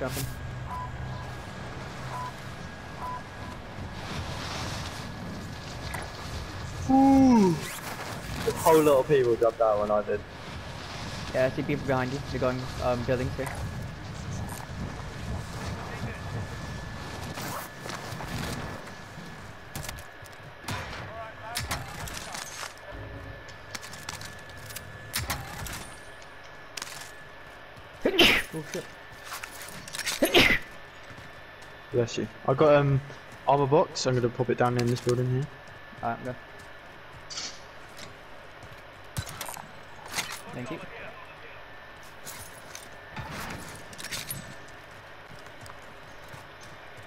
jumping. Ooh. A whole lot of people jumped out when I did. Yeah, I see people behind you. They're going um, buildings here. oh shit. Bless you. I got um armor box. I'm gonna pop it down in this building here. Alright, go. Thank you.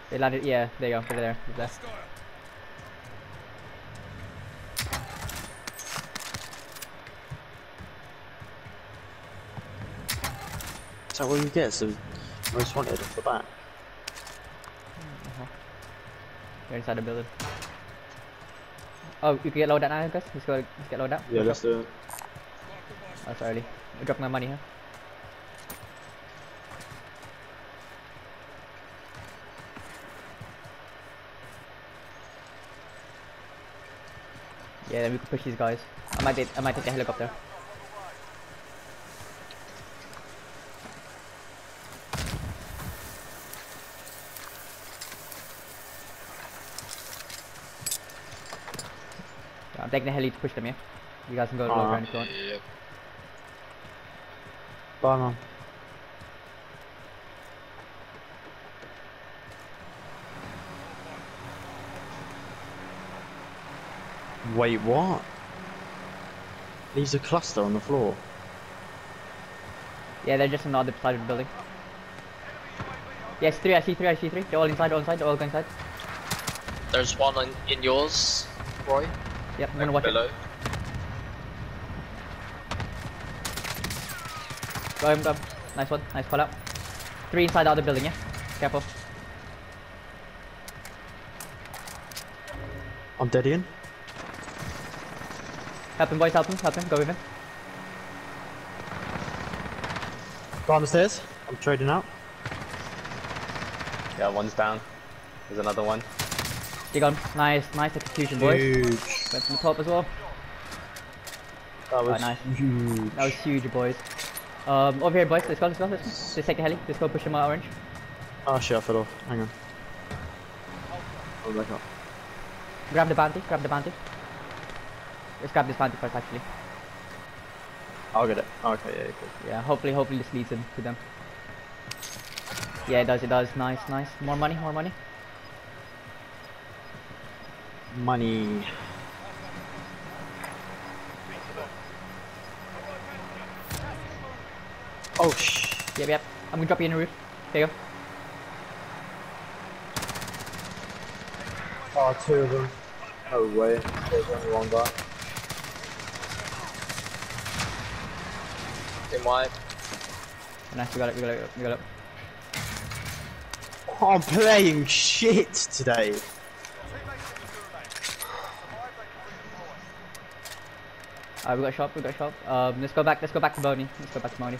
They landed, yeah, there you go, over there, over there. Is that what you get? So most wanted off the bat. They're inside the building. Oh, you can get loaded now, guys. Let's go, let's get loaded out. Yeah, let's do it. That's early. I dropped my money here. Yeah, then we can push these guys. I might, I might take the helicopter. Taking the heli to push them, yeah? You guys can go lower Ah. around if you want. Yeah. Bye, man. Wait, what? Leaves a cluster on the floor. Yeah, they're just on the other side of the building. Yes, three, I see three, I see three. They're all inside, all inside, they're all going inside. There's one in, in yours, Roi. Yep, I'm gonna watch below. it. Go him, go him. Nice one, nice call out. Three inside the other building, yeah? Careful. I'm dead in. Help him, boys, help him, help him, go with him. Go on the stairs. I'm trading out. Yeah, one's down. There's another one. You got him. Nice, nice execution, boys. Huge. Went from the top as well. That was nice. huge. That was huge, boys. Um, over here, boys. Let's go, let's go, let's go. Let's take the heli. Let's go push him out orange. Oh shit, I fell off. Hang on. Oh, back up. Grab the bounty, grab the bounty. Let's grab this bounty first, actually. I'll get it. Okay, yeah, cool. Yeah, hopefully, hopefully this leads him to them. Yeah, it does, it does. Nice, nice. More money, more money. Money. Oh sh. Yep, yep. I'm gonna drop you in the roof. There you go. Oh, two of them. No way. There's only one guy. In white. Nice, we got it, we got it, we got it. Oh, I'm playing shit today. Alright, we got shot, we got shot. Um, let's go back, let's go back to Boney. Let's go back to Boney.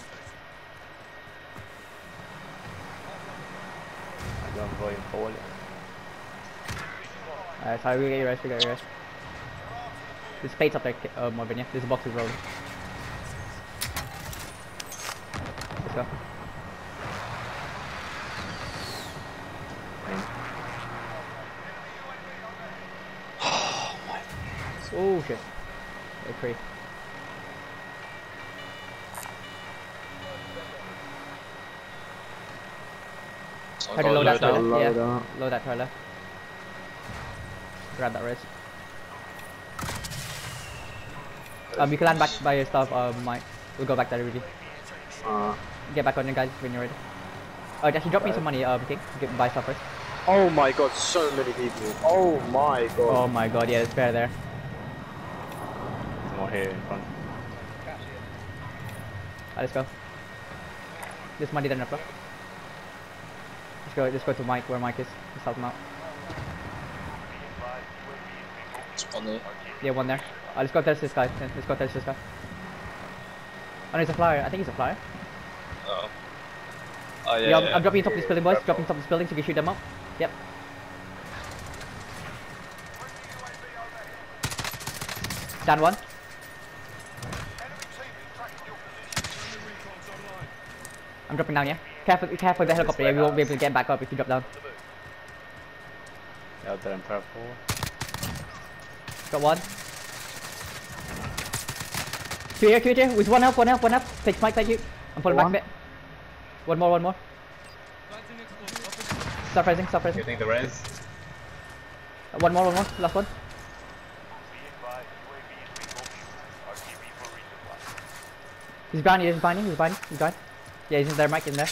I'm going going forward. Alright, sorry, we get your rest, we got your rest. There's plates up there, uh, Marvin, yeah? There's boxes rolling. Let's go. Oh shit. They're free. So to load that load. Load Yeah, load that toilet. Grab that res. Um, you can land back by your stuff, um, Mike. We'll go back there already. Uh, Get back on your guys when you're ready. Oh, actually, drop me some money, um, King. Get buy stuff first. oh my god, so many people. Oh my god. Oh my god, yeah, it's fair there. More here in front. Alright, let's go. This money doesn't flow. Let's go, let's go to Mike, where Mike is. Let's help him out. It's on there. Yeah, one there. Uh, let's go test this guy. Let's go test this guy. Oh, no, he's a flyer. I think he's a flyer. Oh. Oh yeah. Yeah, I'm, yeah. I'm dropping on top of this building, boys. Dropping on top of this building so you can shoot them up. Yep. Down one. I'm dropping down, yeah? Careful, careful with the helicopter, yeah? We won't be able to get back up if you drop down. Yeah, Out there in purple. Got one. Two here, two here. With one help, one help, one help. Take Mike, thank you. I'm pulling back a One. bit. One more, one more. Stop pressing, stop pressing. Getting the res. Uh, one more, one more. Last one. He's behind you, he's behind you, he's behind you, he's behind. Yeah, he's in there, Mike, in there.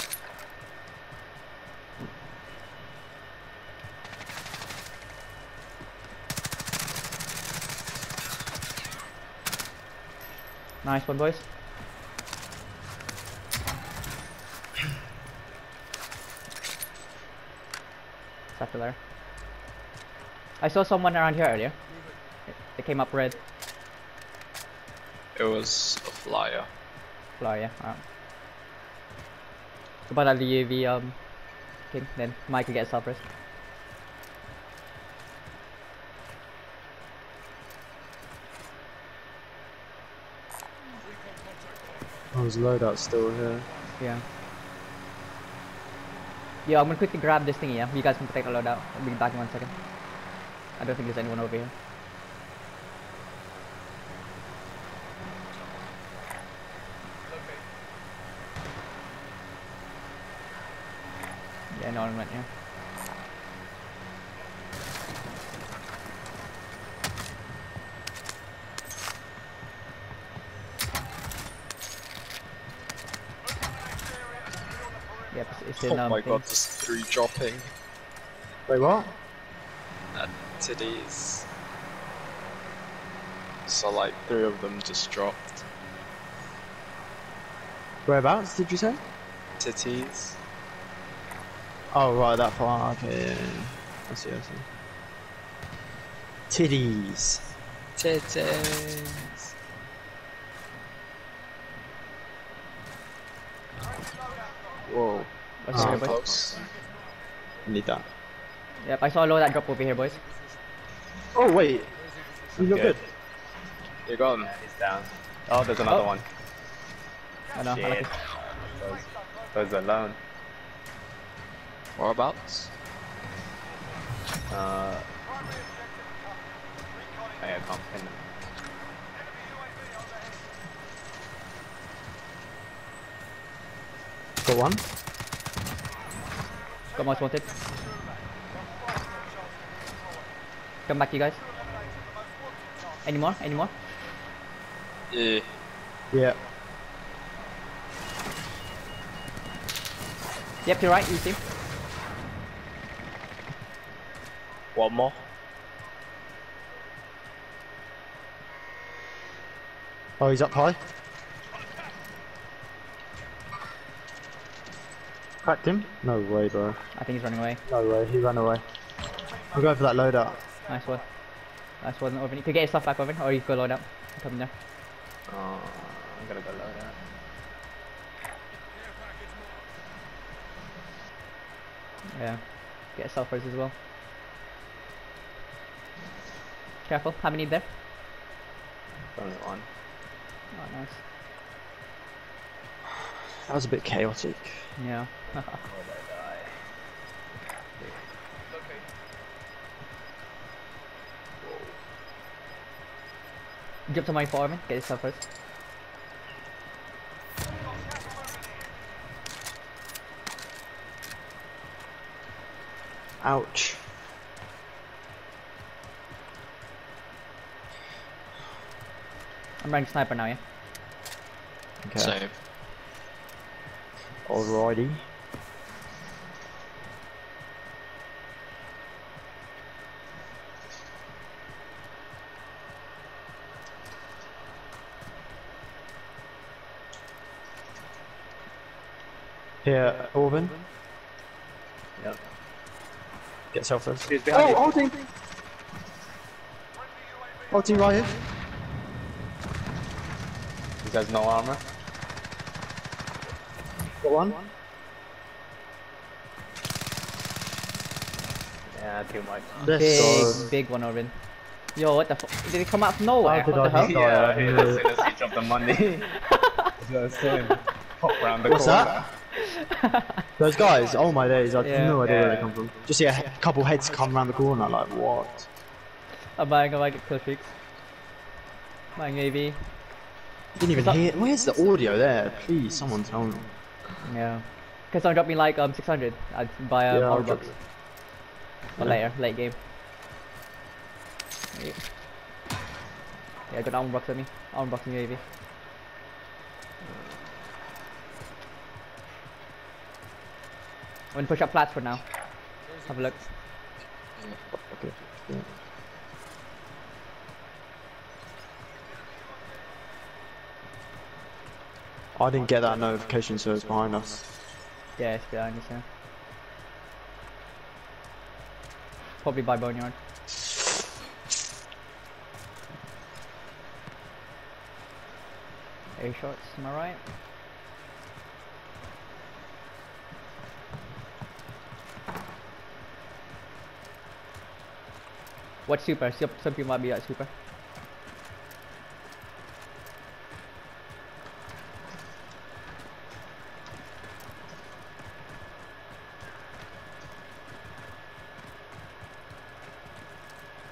Nice one, boys. Sector there. I saw someone around here earlier. They came up red. It was a flyer. Flyer, yeah. Alright. But I'll leave the um thing, then Mike will get a self Oh, there's a loadout still here. Yeah. Yeah, I'm gonna quickly grab this thingy, yeah? You guys can take the loadout. I'll be back in one second. I don't think there's anyone over here. Yeah, no one went here. Yep, it's, it's in Oh um, my thing. god, there's three dropping Wait, what? at titties. So like three of them just dropped. Whereabouts did you say? Titties. Oh, right, that far. Okay, yeah, yeah, yeah. I see, I see. Titties. Titties. Whoa. What's Ah, here, So boys? close. Need that. Yep, I saw a low that drop over here, boys. Oh, wait. You look Good. good. You got him. He's down. Oh, there's another Oh. one. I know, I like Shit. it. Goes, goes alone. Whereabouts? Uh, I can't pin him. Got one. Got most wanted. Come back, you guys. Any more? Any more? Yeah. Yeah. Yep, you're right, you see. One more. Oh, he's up high. Cracked him? No way, bro. I think he's running away. No way, he ran away. I'm going for that loadout. Nice one. Nice one, Orvin. You could get your stuff back, Orvin, or oh, you could load up. Come in there. Oh, I'm gonna go load out. Yeah. Get yourself res as well. Careful, how many there? Only one. Oh, nice. That was a bit chaotic. Yeah. Jump to my foreman, get yourself res. Ouch. I'm running sniper now, yeah? Okay. Same. Alrighty. Here, Orban. Yep. Get self first. He's behind you. Oh, ulting! Ulting right here. He has no armor. Got one. Yeah, too much. Big, go. big one, Orin. Yo, what the fuck? Did it come out from nowhere? How did what I the hell? Yeah, he just hit us each the money. just him. Pop round the What's corner. That? Those guys, oh my days, I have yeah. no idea yeah. where they come from. Just see yeah, a couple heads come round the corner, like what? I'm buying, I might get kill streaks. Buying AV. Didn't even Stop. hear. Where's the audio there? Please, someone tell me. Yeah. Cause someone dropped me like um 600. I'd buy a Yeah, yeah, power box. But Yeah. later, late game. Yeah, yeah got armor box at me. Armor box UAV. I'm gonna push up flats for now. Have a look. Okay. Yeah. I didn't get that notification, so it's behind us. Yeah, it's behind us, yeah. Probably by Boneyard. A shots, am I right? What super? Some people might be at super.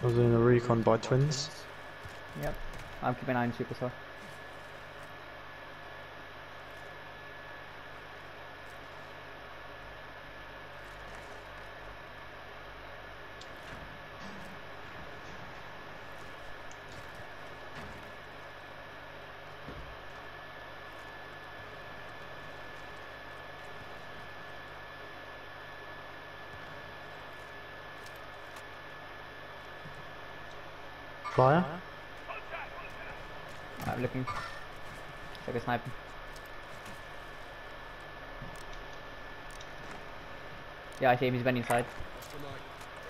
I was in a recon by twins. Yep. I'm keeping an eye on super so. Flyer? I'm looking. Like a sniper. I see him. He's bending inside.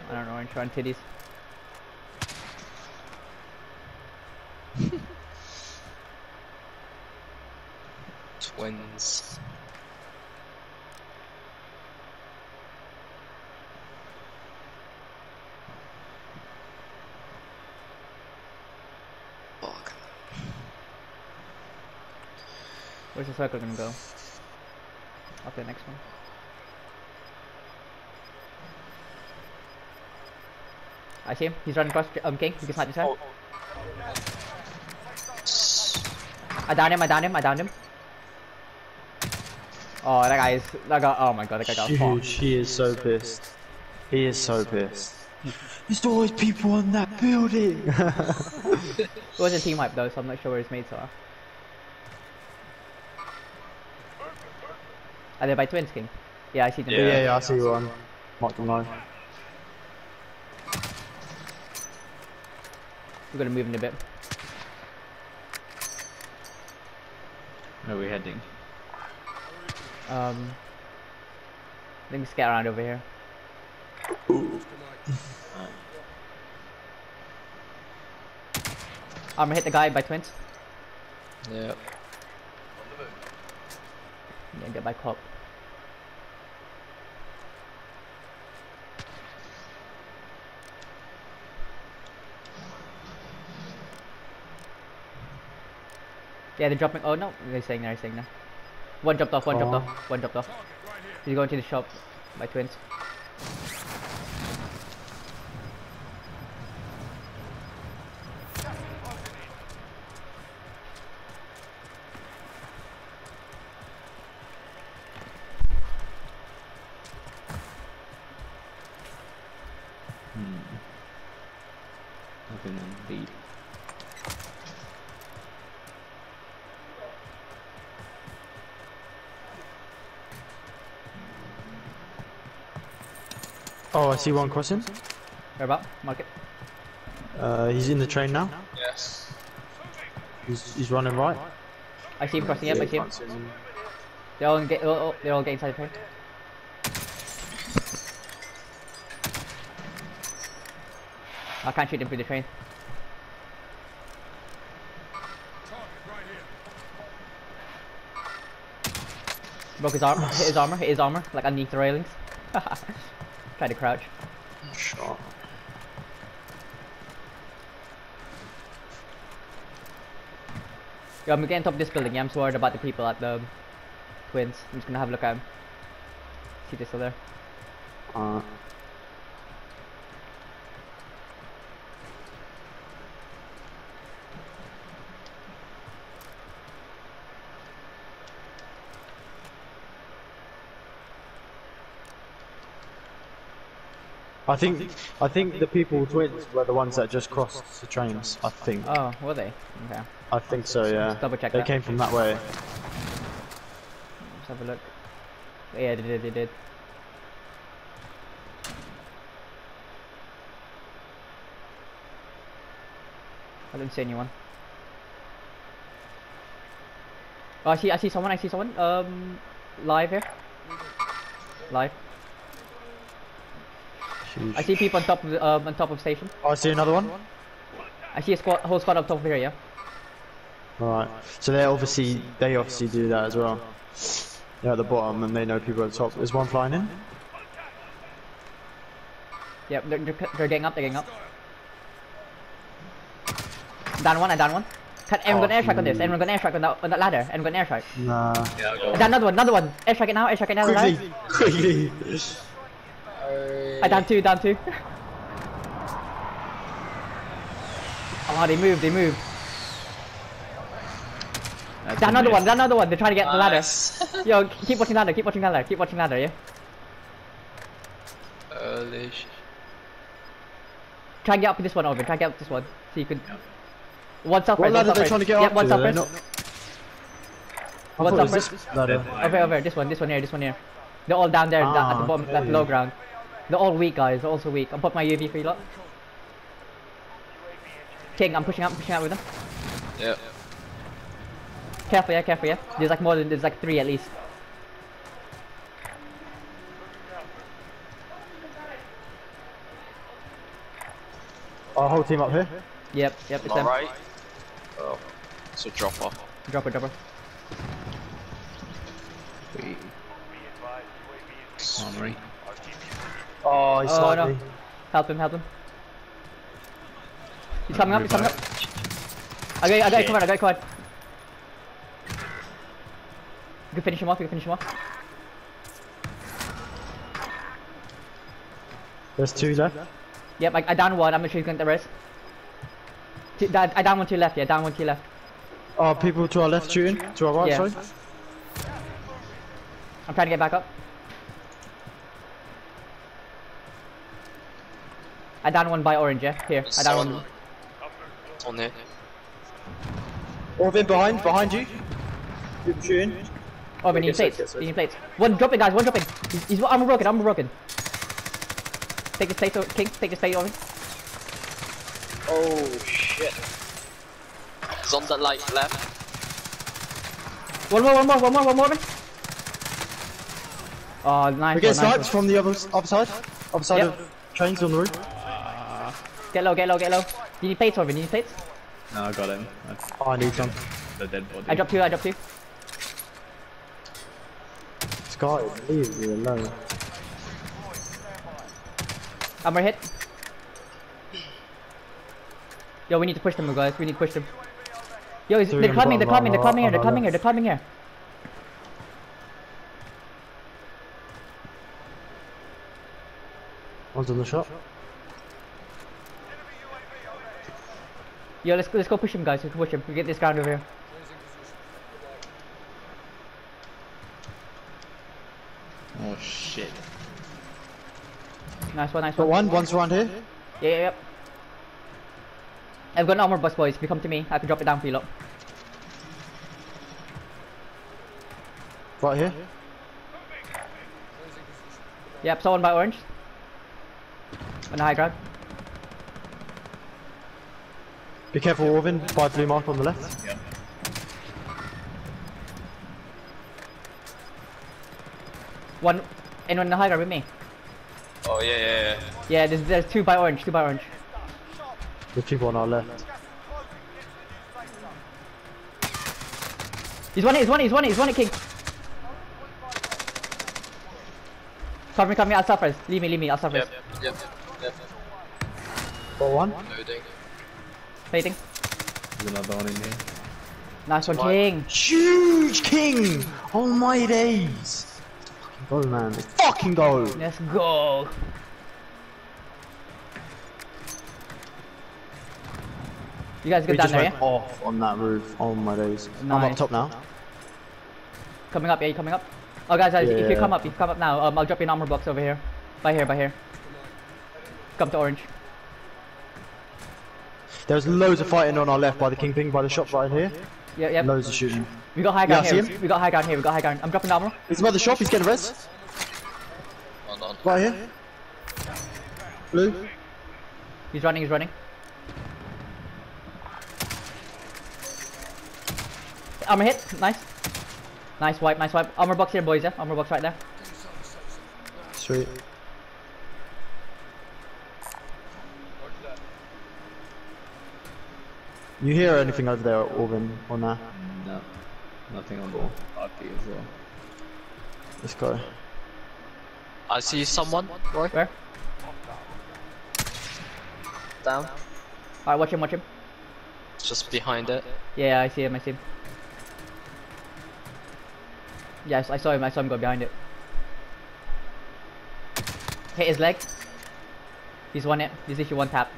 I don't know. I'm trying titties. Twins. Fuck. Where's the circle gonna go? The next one. I see him. He's running across. Um, King. You can snipe this guy. I downed him. I downed him. I downed him. Oh, that guy is. That guy. Oh my god, that guy got Huge, fucked. he is so pissed. He is so pissed. There's always people on that building! It was a team wipe though, so I'm not sure where his mates are. Are they by Twins King? Yeah, I see them. yeah, yeah, yeah, I see one. Mark them low. We're gonna move in a bit. Where are we heading? Um, let me scout around over here. I'm gonna hit the guy by Twins. Yep. Yeah, get by cop. Yeah, they're dropping. Oh no, they're staying there. They're staying there. One dropped off. One dropped Oh. off. One dropped off. He's going to the shop by Twins. Nothing on B. Oh, I see one crossing. Where about? Mark it. Uh, he's in the train now. Yes. He's, he's running right. I see him crossing. Yep, I see him. him. They're all get. Oh, oh, they're all getting inside the train. I can't shoot him through the train. Broke his arm. Hit his armor. Hit his armor. Like underneath the railings. Try to crouch. Shot. Yo, I'm getting top of this building. Yeah, I'm just worried about the people at the twins. I'm just gonna have a look at them. See if they're still there. Uh, I think I think the people twins were the ones that just crossed the trains. I think. Oh, were they? Okay. I think so. Yeah. double check They that. came from that way. Let's have a look. Yeah, they did, they did. I didn't see anyone. Oh, I see, I see someone, I see someone. Um, live here. Live. Huge. I see people on top of the, um, on top of station. Oh, I see another one. I see a squad, whole squad up top of here, yeah. Alright. So they obviously they obviously do that as well. They're at the bottom and they know people at the top. Is one flying in? Yep, they're, they're, they're getting up, they're getting up. Down one, I down one. Cut, everyone Oh, got airstrike on this, everyone got airstrike on that, on that ladder, everyone got airstrike. Nah. Yeah, I I down another one, another one. Airstrike it now, airstrike it now. Quickly, quickly. I down two, down two. oh, they moved, they moved. Down another one, down another one. They're trying to get the ladder. Yo, keep watching ladder, keep watching ladder, keep watching ladder, yeah? Holy shit. Try and get up with this one over, try and get up with this one. So you can... One south What first, ladder south they first. trying to get yeah, up one to? south They're first. What's up it was first? this. Over, over, this one, this one here, this one here. They're all down there, down at the Ah, bottom, at the low ground. They're all weak, guys, they're also weak. I'm putting my UAV for you lot. King, I'm pushing out, pushing out with them. Yeah. Careful, yeah, careful, yeah. There's like more than, there's like three at least. Our whole team up here. Yep, yep, it's them. Alright. Oh. It's a drop off. Drop it, drop it. Sorry. Oh, he's Oh, sniped no. me. Help him, help him. He's coming up, he's coming up. I got, I got it covered, I got it covered. You can finish him off, you can finish him off. There's two left. Yep, I, I down one, I'm not sure he's going to the rest. Two, I, I down one to your left, yeah, down one to your left. Oh, people to our left shooting. To our right, Yeah. sorry. I'm trying to get back up. I down one by orange, yeah? Here, I down Someone one. on here. Orvin behind, behind you. People shooting. Oh, we need Yes, plates. yes, yes, We need plates. One dropping, guys. One dropping. He's, he's armor broken. Armor broken. Take his plate, o- King. Take his plate over. Oh shit. He's on the like left. One more. One more. One more. One more. Oh, nice. We get one, nice sniped from the other other side. Other side Yep. of trains on the roof. One. Get low. Get low. Get low. You need plates, Orvin. You need plates. No, I got him. That's Oh, I need some. the dead body. I dropped two. I dropped two. Sky, leave me alone. Armor hit. Yo, we need to push them, guys. We need to push them. Yo, is, they're on climbing. They're bottom, climbing. They're on climbing here. They're on our climbing here. They're climbing here. One's on the shop. Yo, let's go, let's go push him, guys. Let's push him. We get this ground over here. Oh shit. Nice one. Nice Got one. one. One's around here. Yeah, yeah, yep. I've got an armor bus, boys. If you come to me, I can drop it down for you lot. Right here. Yep, someone by orange. On the high ground. Be careful, Orvin. By blue mark on the left. Yeah. One, anyone on the high ground with me? Oh yeah, yeah, yeah. Yeah, there's, there's two by orange, two by orange. There's people on our left. He's one hit, he's one hit, he's one hit, he's one hit, king. Cover me, cover me, I'll suffer. Leave me, leave me, I'll suffer. Yep, yep, yep. Got one. Loading. Plating. There's another one in here. Nice one, Why? King. Huge king! Oh my days! Fucking go, man. Let's fucking go! Let's go. You guys We get down just there, went yeah? off on that roof. Oh my days. I'm up top now. Coming up, yeah, you coming up? Oh, guys, guys, if you come up, if you come up now, um, I'll drop you an armor box over here. By here, by here. Come to orange. There's loads of fighting on our left by the kingpin, by the shop right here. Yeah, yeah. Loads of shooting. We got high Yeah, ground I see here. him. We got high ground here. We got high ground. I'm dropping the armor. He's by the shop, he's getting res. Hold on. Right here. Blue. He's running. He's running. Armor hit. Nice. Nice wipe. Nice wipe. Armor box here, boys. Yeah. Armor box right there. Sweet. You hear anything over there, Orvin, or nah? No. Nothing on the party as well. Let's go. I see someone. Roi. Where? Down. Alright, watch him. Watch him. It's just behind it. Yeah, I see him. I see him. Yes, I saw him. I saw him go behind it. Hit his leg. He's one hit. He's literally one tap.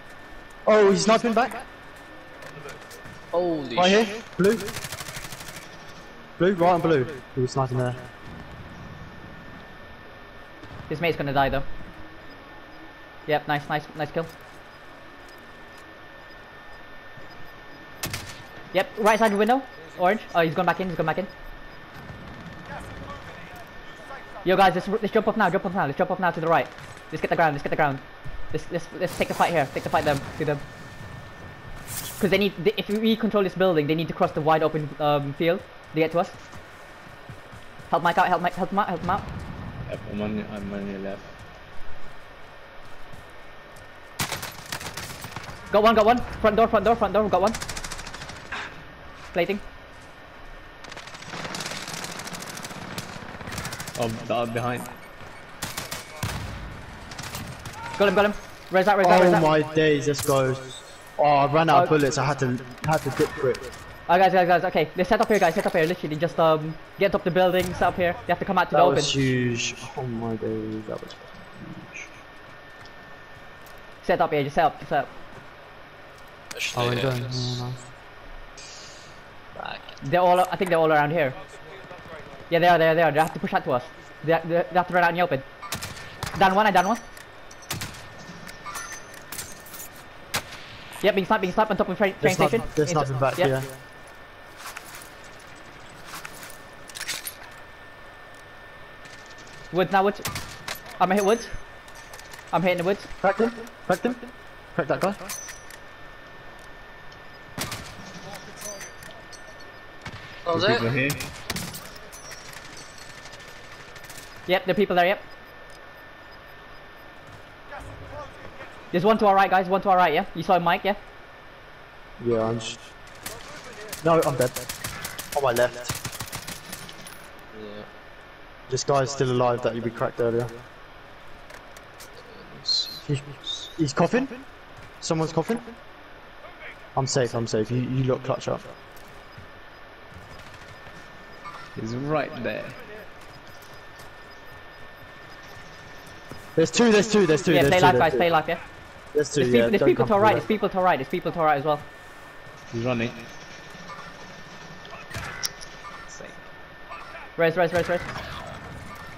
Oh, he's sniping back. Holy Right shit. here. Blue. Blue, right on blue. He was sniping there. His mate's gonna die though. Yep, nice, nice, nice kill. Yep, right side the window, orange. Oh, he's going back in. he's going back in. Yo, guys, let's let's jump off now. Jump off now. Let's jump off now to the right. Let's get the ground. Let's get the ground. Let's let's let's take the fight here. Take the fight them to them. Because they need, they, if we control this building, they need to cross the wide open um, field to get to us. Help Mike out. Help Mike. Help him out. Help him out. Yep, I'm on, I'm on your left. Got one, got one. Front door, front door, front door, got one. Plating. Oh, behind. Got him, got him. Res out, res out, res Oh my days, let's go. Oh, I ran out of Oh. bullets. I had to had to dip quick. Alright, uh, guys, guys, guys. Okay, let's set up here, guys. Set up here. Literally, just um, get up the building, set up here. They have to come out to That the open. was huge. Oh my days, that was huge. Set up here, just set up, just set up. Actually, Oh, yeah, we're going. just Oh, nice. They're all, I think they're all around here. Yeah, they are, they are, they are. They have to push out to us. They, they, they have to run out in the open. Down one, eh, I down one. Yep, being sniped, being sniped on top of train, train There's, not, station. there's Into- nothing back yep. here. Woods now, woods. I'm gonna hit woods. I'm hitting the woods. Cracked him. Cracked him. Cracked that guy. That was Two people it. here. Yep, the people there, yep. There's one to our right, guys. One to our right, yeah? You saw Mike, yeah? Yeah, I'm just... No, I'm dead. On my left. Yeah. This guy's still alive that we be cracked earlier. He's, he's coughing. Someone's coughing. I'm safe, I'm safe. You, you look clutch up. He's right there. There's two, there's two, there's two, yeah, there's stay two. live, there's guys. two. Stay live, yeah? There's two, There's, yeah. people, there's people to our right. that. There's people to our right. There's people to our right as well. He's running. Res, res, res, res.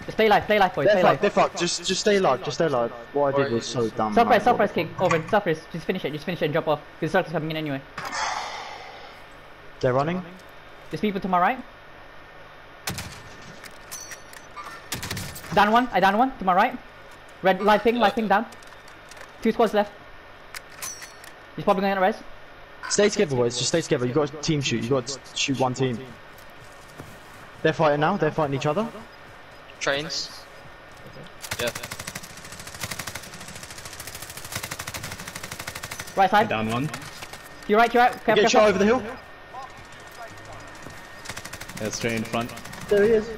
Just stay live, stay live, boys. They're Stay fucked, live. they're fucked. Just, just stay alive, just stay alive. What I did was so dumb. Self man. res, self res, King. Over. Self res. Just finish it. Just finish it and drop off. Because the circle's coming in anyway. They're running. There's people to my right. Down one. I down one. To my right. Red live ping, live ping down. Two squads left. He's probably going to res. Stay together, boys. Just stay together. You got to team shoot. You got to shoot one team. They're fighting now. They're fighting each other. Trains. Yeah. Right side. Down one. To your right, to your right. Careful, Get shot over the hill. Yeah, straight in front. There he is.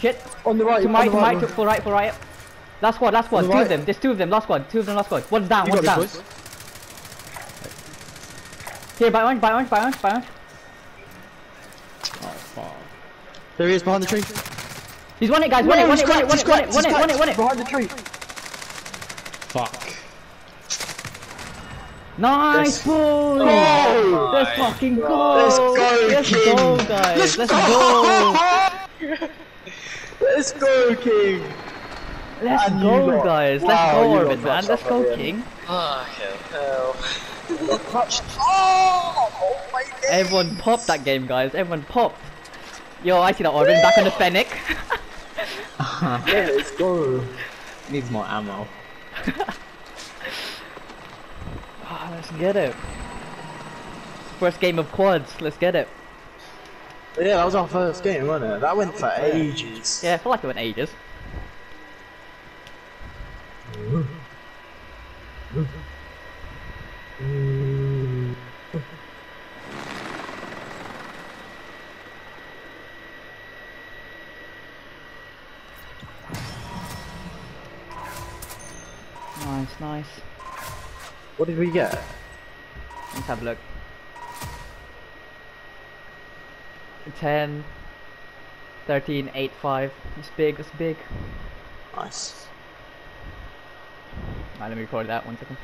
Shit. On the right. To on my, the to my, right. to full right, full right. Last squad, last squad, two the of them, there's two of them, last squad, two of them, last squad. One's down, You one's down. this. Here, by orange, by orange, by orange, by orange. Oh fuck. There he is behind the tree. He's won it, guys, won it, No, won it, won it, cracked, won it, he's won it, cracked, won it, won it, won it. Behind the tree. Fuck. Nice, boys! Oh Let's fucking go! Let's go, Let's King. go, guys! Let's Let's, go. go! Let's go, King. Let's And go, guys! wow, Let's go, Orbit, man! Let's go, end. King! Fucking hell. Oh, oh my god. Everyone popped that game, guys! Everyone popped! Yo, I see that Orbit back on the Fennec! Yeah, let's go. Needs more ammo. Ah, let's get it! First game of quads, let's get it! Yeah, that was our first game, wasn't it? That went for ages. Yeah, I feel like it went ages. What did we get? Let's have a look. 10, 13, 8, 5. It's big, it's big. Nice. Right, let me record that one second.